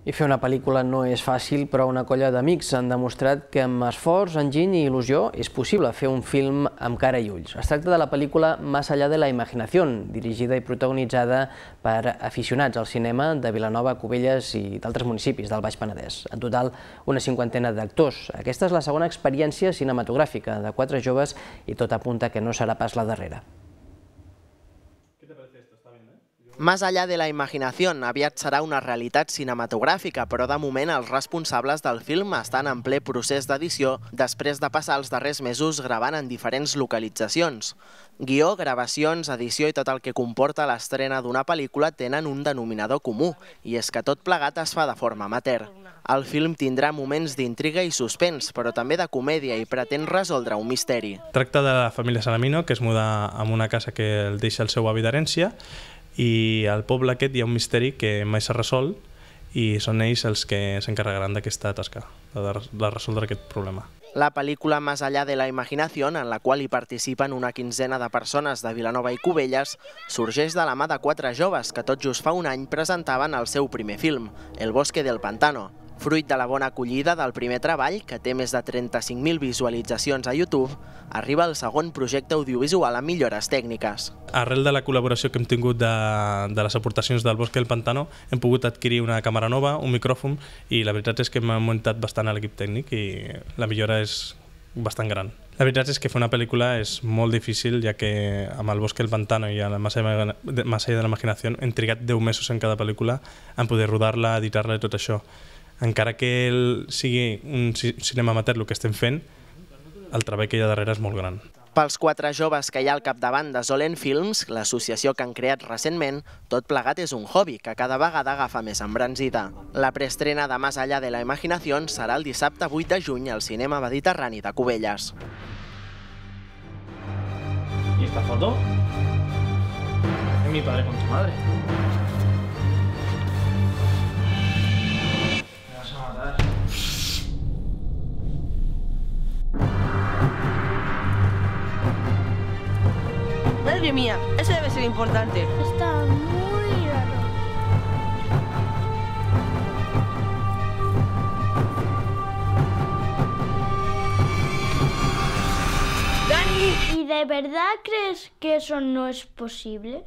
I fer una pel·lícula no és fàcil, però una colla d'amics han demostrat que amb esforç, enginy i il·lusió és possible fer un film amb cara i ulls. Es tracta de la pel·lícula Más allá de la imaginación, dirigida i protagonitzada per aficionats al cinema de Vilanova, Cubelles i d'altres municipis del Baix Penedès. En total, una cinquantena d'actors. Aquesta és la segona experiència cinematogràfica de quatre joves i tot apunta que no serà pas la darrera. Más allá de la imaginación aviat serà una realitat cinematogràfica, però de moment els responsables del film estan en ple procés d'edició després de passar els darrers mesos gravant en diferents localitzacions. Guió, gravacions, edició i tot el que comporta l'estrena d'una pel·lícula tenen un denominador comú, i és que tot plegat es fa de forma amateur. El film tindrà moments d'intriga i suspens, però també de comèdia i pretén resoldre un misteri. Tracta de la família Salamino, que es muda a una casa que el deixa el seu avi d'herència, i al poble aquest hi ha un misteri que mai s'ha resolt i són ells els que s'encarregaran d'aquesta tasca, de, de resoldre aquest problema. La pel·lícula Más allá de la imaginación, en la qual hi participen una quinzena de persones de Vilanova i Cubelles, sorgeix de la mà de quatre joves que tot just fa un any presentaven el seu primer film, El bosque del pantano, Fruit de la bona acollida del primer treball, que té més de 35.000 visualitzacions a YouTube, arriba el segon projecte audiovisual amb millores tècniques. Arrel de la col·laboració que hem tingut de, de les aportacions del Bosque del Pantano, hem pogut adquirir una càmera nova, un micròfon, i la veritat és que hem muntat bastant a l'equip tècnic i la millora és bastant gran. La veritat és que fer una pel·lícula és molt difícil, ja que amb el Bosque del Pantano i la Massa de la Imaginació hem trigat 10 mesos en cada pel·lícula en poder rodar-la, editar-la i tot això encara que el, sigui un cinema amateur el que estem fent, el treball que hi ha darrere és molt gran. Pels quatre joves que hi ha al capdavant de Zolen Films, l'associació que han creat recentment, tot plegat és un hobby que cada vegada agafa més embranzida. La preestrena de Más allá de la imaginació serà el dissabte 8 de juny al cinema mediterrani de Cubelles. ¿Y esta foto? Es mi padre con tu madre. Madre mía, eso debe ser importante. Está muy raro. ¡Dani! ¿Y de verdad crees que eso no es posible?